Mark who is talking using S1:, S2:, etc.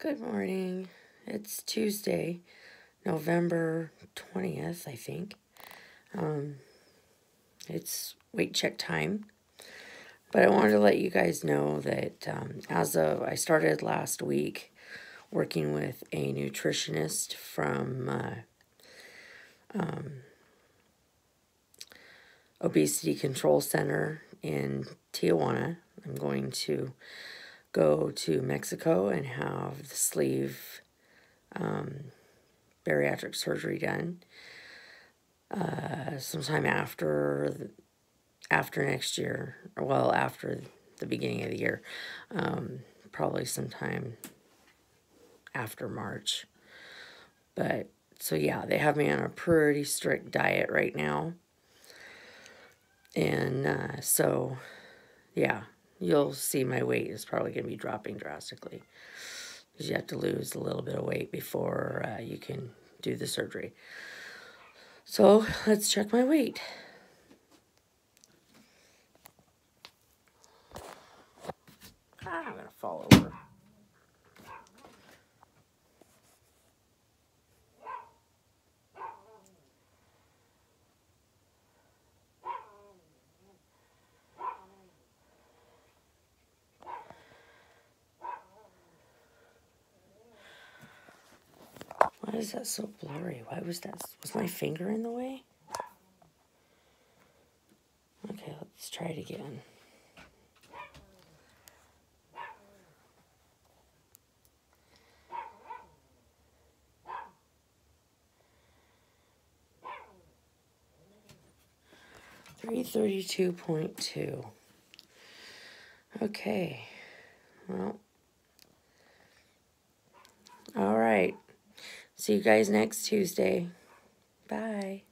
S1: Good morning. It's Tuesday, November 20th, I think. Um, it's weight check time. But I wanted to let you guys know that um, as of, I started last week working with a nutritionist from uh, um, Obesity Control Center in Tijuana. I'm going to go to Mexico and have the sleeve um, bariatric surgery done uh, sometime after after next year, well, after the beginning of the year, um, probably sometime after March. But so yeah, they have me on a pretty strict diet right now. And uh, so, yeah, you'll see my weight is probably going to be dropping drastically. Because you have to lose a little bit of weight before uh, you can do the surgery. So, let's check my weight. Ah, I'm going to fall over. Why is that so blurry? Why was that? Was my finger in the way? Okay, let's try it again. Three thirty-two point two. Okay. Well. All right. See you guys next Tuesday. Bye.